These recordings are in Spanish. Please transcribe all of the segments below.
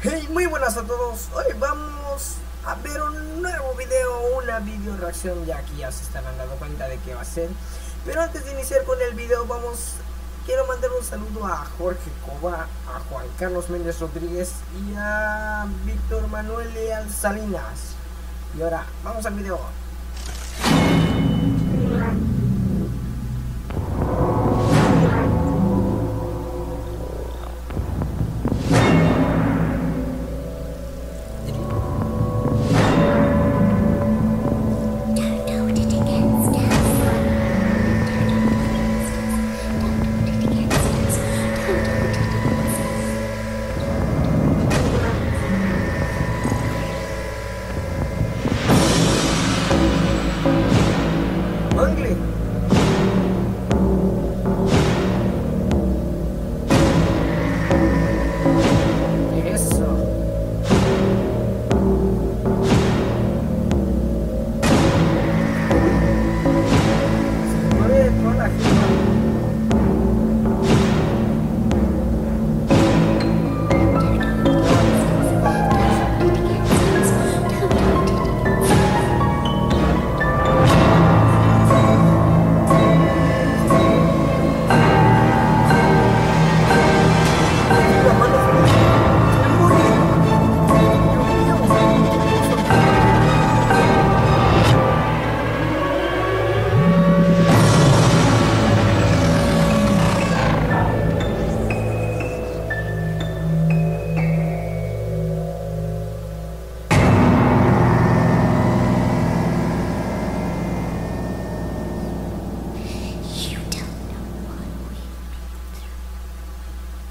Hey, muy buenas a todos. Hoy vamos a ver un nuevo video, una video reacción. Ya aquí ya se estarán dando cuenta de qué va a ser. Pero antes de iniciar con el video, vamos. Quiero mandar un saludo a Jorge Coba, a Juan Carlos Méndez Rodríguez y a Víctor Manuel Leal Salinas. Y ahora, vamos al video.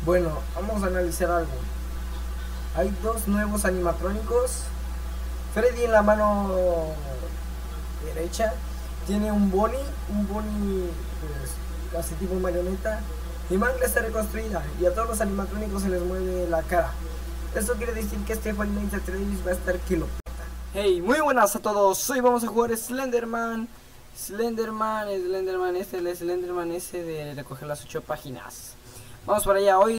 Bueno, vamos a analizar algo. Hay dos nuevos animatrónicos. Freddy en la mano derecha tiene un Bonnie, un Bonnie pues, casi tipo marioneta. Y Mangle está reconstruida y a todos los animatrónicos se les mueve la cara. Esto quiere decir que este at Freddy's va a estar que lo peta. Hey, muy buenas a todos. Hoy vamos a jugar Slenderman. Slenderman, Slenderman este, el Slenderman ese de recoger las ocho páginas. Vamos para allá. Hoy